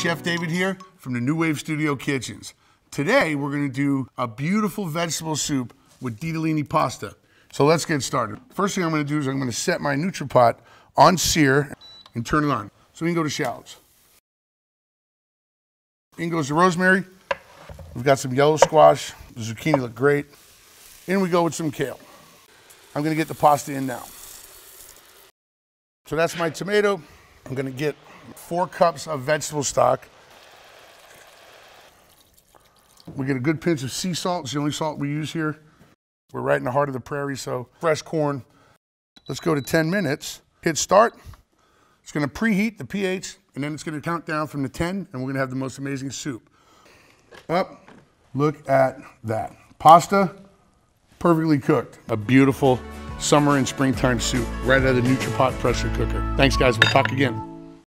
Chef David here from the NuWave Studio Kitchens. Today we're going to do a beautiful vegetable soup with ditalini pasta. So let's get started. First thing I'm going to do is I'm going to set my NutriPot on sear and turn it on. So we can go to shallots. In goes the rosemary. We've got some yellow squash. The zucchini look great. In we go with some kale. I'm going to get the pasta in now. So that's my tomato. I'm to get four cups of vegetable stock. We get a good pinch of sea salt. It's the only salt we use here. We're right in the heart of the prairie, so fresh corn. Let's go to 10 minutes. Hit start. It's to preheat the pH, and then it's to count down from the 10, and we're to have the most amazing soup. Up. Look at that. Pasta, perfectly cooked. A beautiful summer and springtime soup right out of the NutriPot pressure cooker. Thanks, guys. We'll talk again.